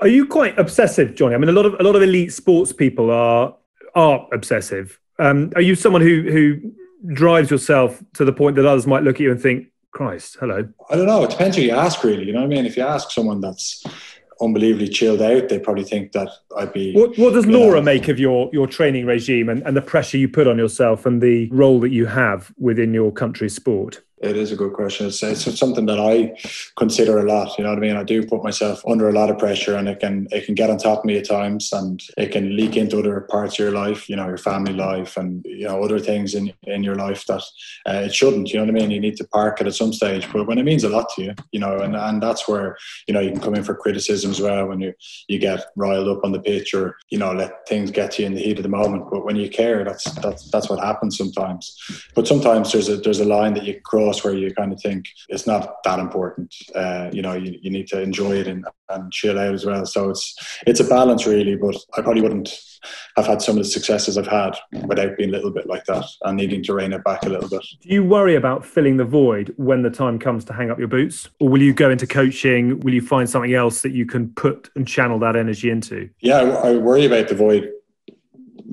Are you quite obsessive, Johnny? I mean, a lot of a lot of elite sports people are are obsessive. Um, are you someone who who drives yourself to the point that others might look at you and think, "Christ, hello"? I don't know. It depends who you ask, really. You know what I mean? If you ask someone that's unbelievably chilled out, they probably think that I'd be. What, what does Laura know, make of your your training regime and, and the pressure you put on yourself and the role that you have within your country's sport? It is a good question. It's, it's something that I consider a lot. You know what I mean? I do put myself under a lot of pressure, and it can it can get on top of me at times, and it can leak into other parts of your life. You know, your family life, and you know other things in in your life that uh, it shouldn't. You know what I mean? You need to park it at some stage, but when it means a lot to you, you know, and and that's where you know you can come in for criticism as well when you you get riled up on the pitch or you know let things get to you in the heat of the moment. But when you care, that's that's that's what happens sometimes. But sometimes there's a there's a line that you cross where you kind of think it's not that important. Uh, you know, you, you need to enjoy it and, and chill out as well. So it's it's a balance really, but I probably wouldn't have had some of the successes I've had without being a little bit like that and needing to rein it back a little bit. Do you worry about filling the void when the time comes to hang up your boots? Or will you go into coaching? Will you find something else that you can put and channel that energy into? Yeah, I worry about the void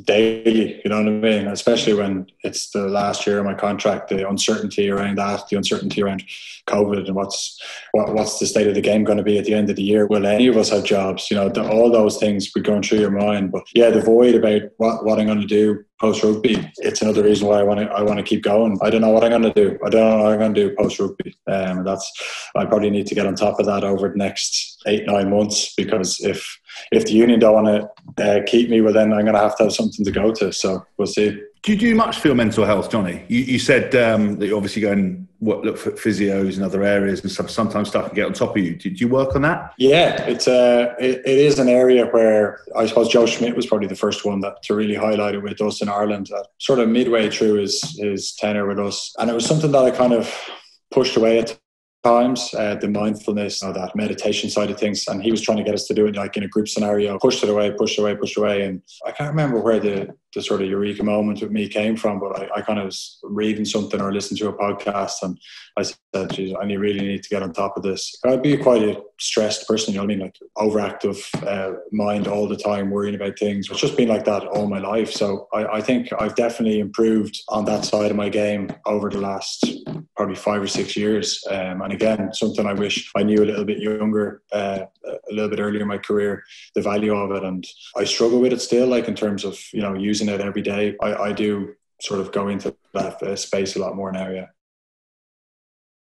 daily. You know what I mean? Especially when it's the last year of my contract, the uncertainty around that, the uncertainty around COVID, and what's what, what's the state of the game going to be at the end of the year? Will any of us have jobs? You know, the, all those things be going through your mind. But yeah, the void about what, what I'm going to do post rugby. It's another reason why I want to I want to keep going. I don't know what I'm going to do. I don't know what I'm going to do post rugby. Um, that's I probably need to get on top of that over the next eight nine months because if if the union don't want to uh, keep me, well then I'm going to have to have something to go to. So we'll see. Do you do much for your mental health, Johnny? You, you said um, that you obviously go and look for physios in other areas and stuff. Sometimes stuff can get on top of you. Did you work on that? Yeah, it's uh, it, it is an area where I suppose Joe Schmidt was probably the first one that to really highlight it with us in Ireland. Uh, sort of midway through his his tenure with us, and it was something that I kind of pushed away at times, uh, the mindfulness, or that meditation side of things. And he was trying to get us to do it like in a group scenario, push it away, push it away, push it away. And I can't remember where the, the sort of eureka moment with me came from, but I, I kind of was reading something or listening to a podcast and I said, geez, I really need to get on top of this. I'd be quite a stressed person, you know what I mean? Like overactive uh, mind all the time, worrying about things. It's just been like that all my life. So I, I think I've definitely improved on that side of my game over the last probably five or six years. Um, and again, something I wish I knew a little bit younger, uh, a little bit earlier in my career, the value of it. And I struggle with it still, like in terms of, you know, using it every day. I, I do sort of go into that uh, space a lot more now, yeah.